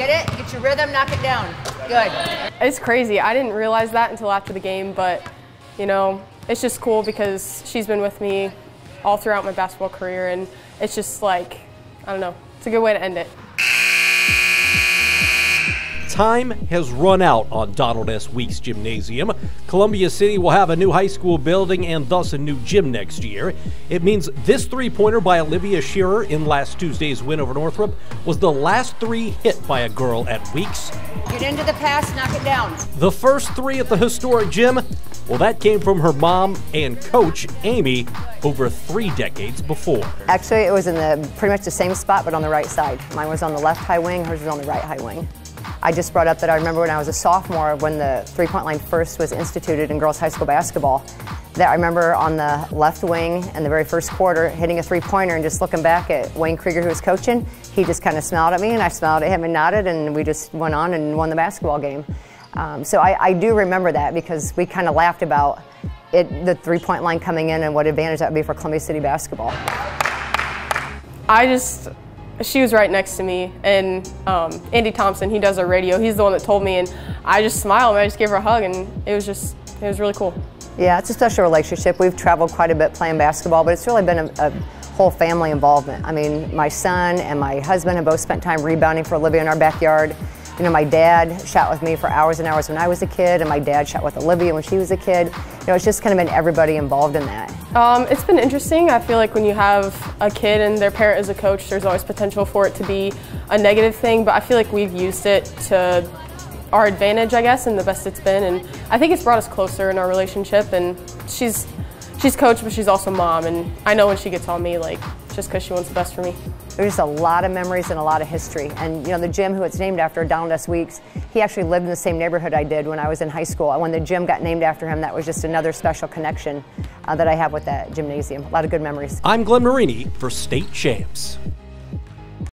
Get it? Get your rhythm, knock it down. Good. It's crazy. I didn't realize that until after the game, but you know, it's just cool because she's been with me all throughout my basketball career, and it's just like, I don't know, it's a good way to end it. Time has run out on Donald S. Weeks Gymnasium. Columbia City will have a new high school building and thus a new gym next year. It means this three pointer by Olivia Shearer in last Tuesday's win over Northrop was the last three hit by a girl at Weeks. Get into the pass, knock it down. The first three at the historic gym, well, that came from her mom and coach, Amy, over three decades before. Actually, it was in the pretty much the same spot, but on the right side. Mine was on the left high wing, hers was on the right high wing. I just brought up that I remember when I was a sophomore when the three point line first was instituted in girls high school basketball. That I remember on the left wing in the very first quarter hitting a three pointer and just looking back at Wayne Krieger, who was coaching. He just kind of smiled at me and I smiled at him and nodded, and we just went on and won the basketball game. Um, so I, I do remember that because we kind of laughed about it, the three point line coming in and what advantage that would be for Columbia City basketball. I just, she was right next to me, and um, Andy Thompson, he does our radio, he's the one that told me, and I just smiled and I just gave her a hug, and it was just, it was really cool. Yeah, it's a special relationship. We've traveled quite a bit playing basketball, but it's really been a, a whole family involvement. I mean, my son and my husband have both spent time rebounding for Olivia in our backyard. You know, my dad shot with me for hours and hours when I was a kid, and my dad shot with Olivia when she was a kid. You know, it's just kind of been everybody involved in that. Um, it's been interesting. I feel like when you have a kid and their parent is a coach, there's always potential for it to be a negative thing, but I feel like we've used it to our advantage, I guess, and the best it's been. And I think it's brought us closer in our relationship. And she's she's coach, but she's also mom. And I know when she gets on me, like just because she wants the best for me. There's just a lot of memories and a lot of history. And you know, the gym who it's named after, Donald S. Weeks, he actually lived in the same neighborhood I did when I was in high school. And when the gym got named after him, that was just another special connection uh, that I have with that gymnasium. A lot of good memories. I'm Glenn Marini for State Champs.